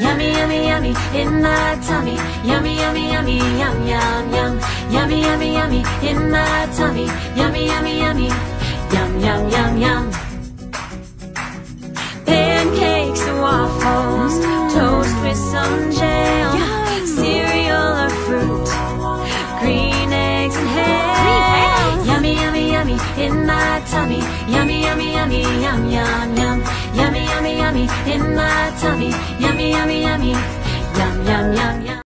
Yummy, yummy, yummy in my tummy. Yummy, yummy, yummy, yum, yum, yum. Yummy, yummy, yummy in my tummy. Yummy, yummy, yummy. Yum, yum, yum, yum. Pancakes and waffles, toast with some jam, cereal or fruit, green eggs and ham. Yummy, yummy, yummy in my tummy. Yummy, yummy, yummy, yum, yum, yum. Yummy, yummy, yummy in my tummy. Yummy, yummy, yummy. Yum, yum, yum, yum.